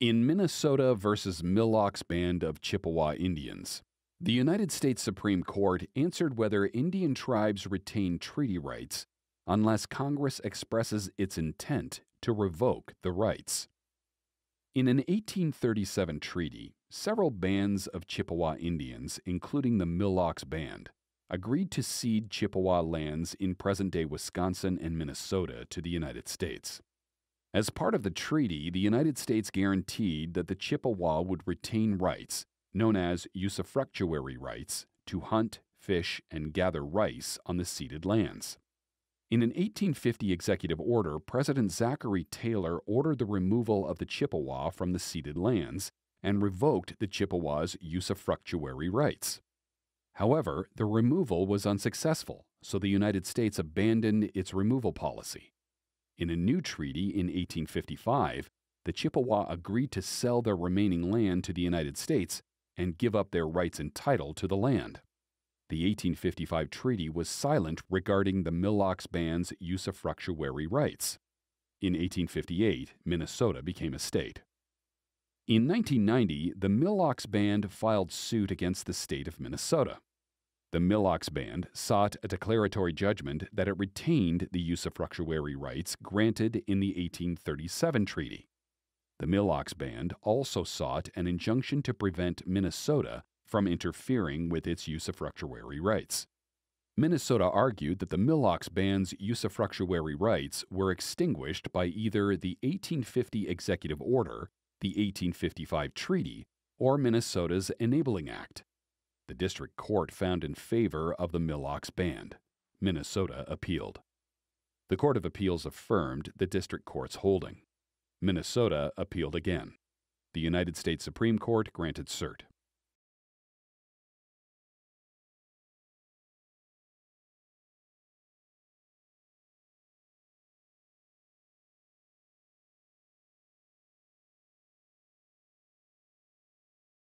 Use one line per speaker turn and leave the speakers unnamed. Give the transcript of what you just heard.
In Minnesota versus Mille Band of Chippewa Indians, the United States Supreme Court answered whether Indian tribes retain treaty rights unless Congress expresses its intent to revoke the rights. In an 1837 treaty, several bands of Chippewa Indians, including the Mille Band, agreed to cede Chippewa lands in present day Wisconsin and Minnesota to the United States. As part of the treaty, the United States guaranteed that the Chippewa would retain rights, known as usufructuary rights, to hunt, fish, and gather rice on the ceded lands. In an 1850 executive order, President Zachary Taylor ordered the removal of the Chippewa from the ceded lands and revoked the Chippewas' usufructuary rights. However, the removal was unsuccessful, so the United States abandoned its removal policy. In a new treaty in 1855, the Chippewa agreed to sell their remaining land to the United States and give up their rights and title to the land. The 1855 treaty was silent regarding the Mille Band's usufructuary rights. In 1858, Minnesota became a state. In 1990, the Mille Band filed suit against the state of Minnesota. The Mille Band sought a declaratory judgment that it retained the usufructuary rights granted in the 1837 treaty. The Mille Band also sought an injunction to prevent Minnesota from interfering with its usufructuary rights. Minnesota argued that the Mille Band's usufructuary rights were extinguished by either the 1850 Executive Order, the 1855 Treaty, or Minnesota's Enabling Act. The district court found in favor of the Mille Band. Minnesota appealed. The Court of Appeals affirmed the district court's holding. Minnesota appealed again. The United States Supreme Court granted cert.